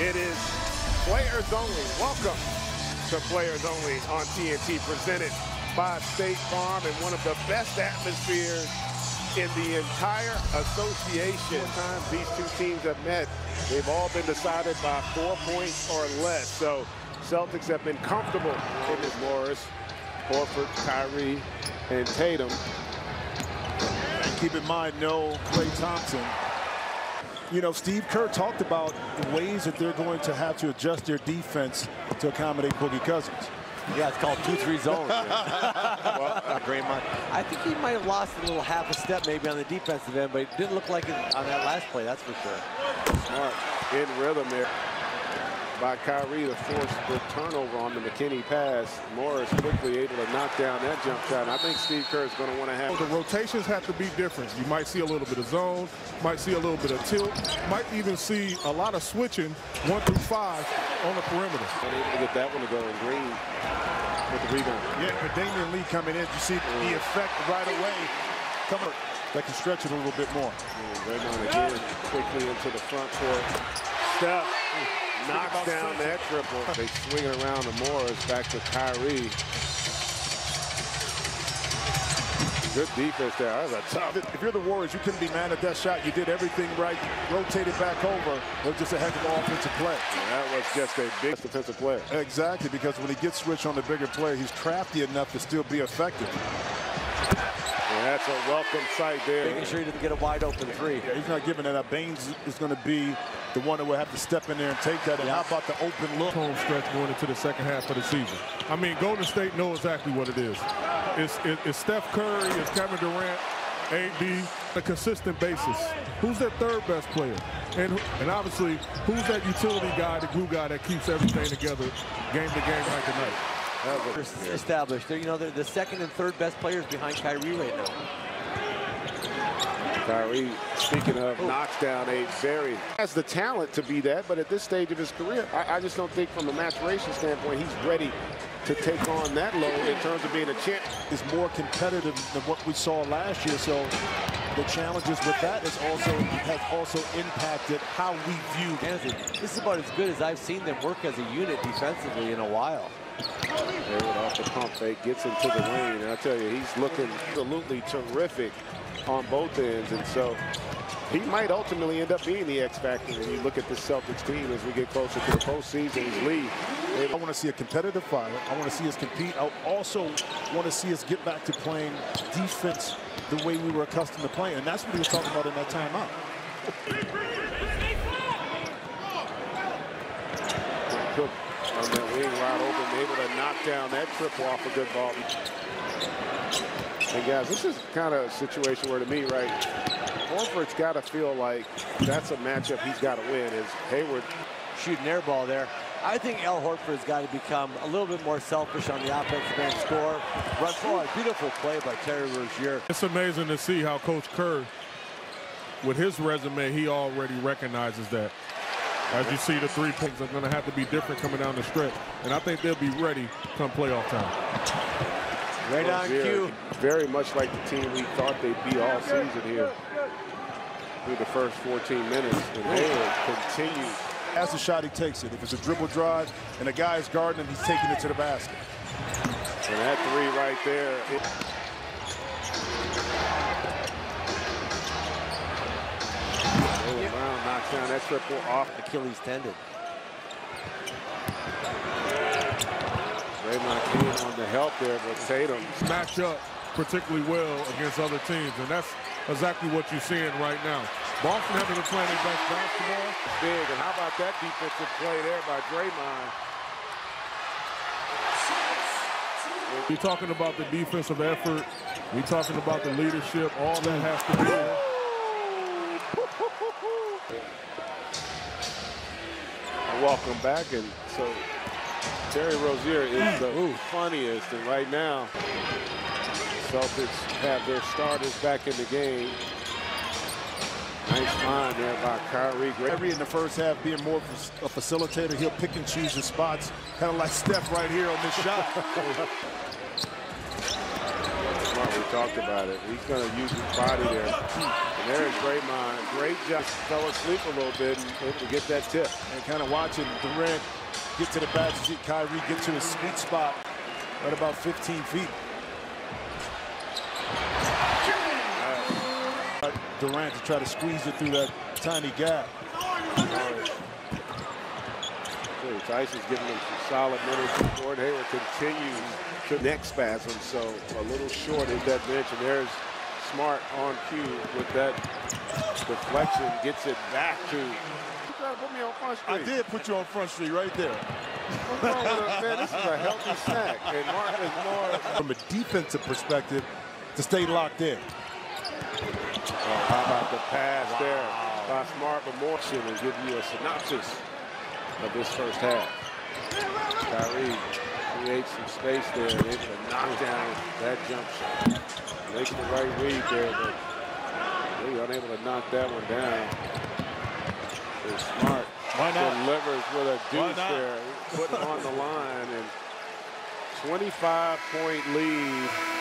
It is Players Only. Welcome to Players Only on TNT, presented by State Farm and one of the best atmospheres in the entire association. These two teams have met, they've all been decided by four points or less. So Celtics have been comfortable in this Morris, Horford, Kyrie, and Tatum. And keep in mind, no Klay Thompson. You know, Steve Kerr talked about the ways that they're going to have to adjust their defense to accommodate Boogie Cousins. Yeah, it's called 2-3 zone. well, uh, Draymond, I think he might have lost a little half a step maybe on the defensive end, but it didn't look like it on that last play, that's for sure. Smart in rhythm there by Kyrie to force the turnover on the McKinnie pass. Morris quickly able to knock down that jump shot. And I think Steve Kerr is going to want to have. The rotations have to be different. You might see a little bit of zone, might see a little bit of tilt, might even see a lot of switching one through five on the perimeter. able to get that one to go in green with the rebound. Yeah, but Damion Lee coming in, you see the effect right away. Coming, that can stretch it a little bit more. Draymond again quickly into the front court. Steph knocks down that triple. They swing it around to Morris, back to Kyrie. Good defense there. That was a tough. If you're the Warriors, you couldn't be mad at that shot. You did everything right, rotated back over. It was just a heck of an offensive play. That was just a big defensive play. Exactly, because when he gets switched on the bigger player, he's crafty enough to still be effective. And that's a welcome sight there. Making sure he doesn't get a wide open three. Yeah, he's not giving that up. Baynes is going to be the one that will have to step in there and take that. And how about the open look? Home stretch going into the second half of the season. I mean, Golden State knows exactly what it is. It's, it, it's Steph Curry, it's Kevin Durant, AD, a consistent basis. Who's their third best player? And, and obviously, who's that utility guy, the glue guy that keeps everything together game to game, night to night? They're established. They're, you know, they're the second and third best players behind Kyrie right now. Kyrie, speaking of, oh. knocks down a very has the talent to be that, but at this stage of his career, I, I, just don't think from a maturation standpoint he's ready to take on that load in terms of being a champ. Is more competitive than what we saw last year, so the challenges with that is also has also impacted how we view Kansas. This is about as good as I've seen them work as a unit defensively in a while. Hayward off the pump fake, gets into the lane. And I tell you, he's looking absolutely terrific on both ends. And so he might ultimately end up being the X factor when you look at the Celtics team as we get closer to the postseason. He's lead. I want to see a competitive fight. I want to see us compete. I also want to see us get back to playing defense the way we were accustomed to playing. And that's what he was talking about in that timeout. On that wing wide open, able to knock down that triple off a good ball. And guys, this is kind of a situation where to me, right, Horford's got to feel like that's a matchup he's got to win is Hayward. Shooting air ball there. I think Al Horford's got to become a little bit more selfish on the offensive end score. Run forward, beautiful play by Terry Rozier. It's amazing to see how Coach Kerr, with his resume, he already recognizes that. As you see, the three points are going to have to be different coming down the stretch. And I think they'll be ready come playoff time. Right on cue. Very much like the team we thought they'd be all season here through the first 14 minutes. And Hayward continues. That's the shot, he takes it. If it's a dribble drive and a guy is guarding him, he's taking it to the basket. And that three right there. It Brown knocks down that triple off Achilles tendon. Draymond came on the help there, but Tatum match up particularly well against other teams, and that's exactly what you're seeing right now. Boston having to play their best basketball. Big, and how about that defensive play there by Draymond? You're talking about the defensive effort. We're talking about the leadership. All that has to be there. Welcome back, and so Terry Rozier is the Ooh. funniest, and right now, Celtics have their starters back in the game. Nice find there by Kyrie. Kyrie in the first half being more of a facilitator. He'll pick and choose his spots, kind of like Steph right here on this shot. Talked about it. He's going to use his body there. And there's Draymond. Great job. Fell asleep a little bit and to get that tip. And kind of watching Durant get to the basket, Kyrie get to his sweet spot right about 15 feet. Uh, Durant to try to squeeze it through that tiny gap. Tyson's giving them some solid minutes. Gordon Hayward continues to neck spasm, so a little short is that bench. And there's Smart on cue with that deflection, gets it back to. You trying to put me on front street. I did put you on front street right there. What's wrong with it, man? This is a healthy snack, and Mark is more. From a defensive perspective, to stay locked in. Oh, how about the pass wow. there by Smart, but more and give you a synopsis of this first half. Kyrie creates some space there, able to knock down that jump shot. Making the right read there, but really unable to knock that one down. It's smart. Why not? Delivers with a deuce there, putting on the line, and 25-point lead